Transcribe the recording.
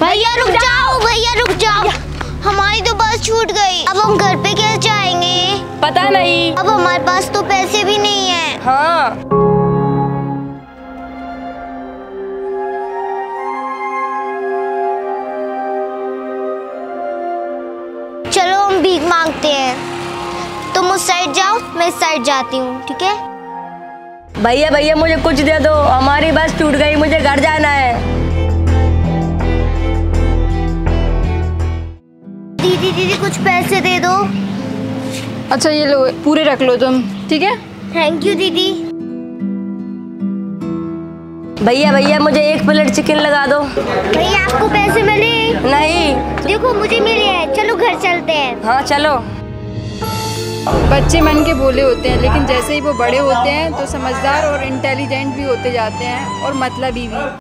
भैया रुक जाओ भैया रुक जाओ। हमारी तो बस छूट गई। अब हम घर पे कैसे जाएँगे? पता नहीं। अब हमारे पास तो पैसे भी नहीं है। हाँ। चलो हम भीख मांगते हैं। तुम उस साइड जाओ मैं इस साइड जाती हूँ ठीक है? भैया भैया मुझे कुछ दे दो। हमारी बस टूट गई मुझे घर जाना है। दीदी दीदी कुछ पैसे दे दो। अच्छा ये लो पूरे रख लो तुम ठीक है? थैंक यू दीदी। भैया भैया मुझे एक प्लेट चिकन लगा दो। भैया आपको पैसे मिले? नहीं। देखो मुझे मिले हैं। चलो घर चलते हैं। हाँ चलो। बच्चे मन के भोले होते हैं लेकिन जैसे ही वो बड़े होते हैं तो समझदार और इंटेलिजेंट भी होते जाते हैं और मतलबी भी।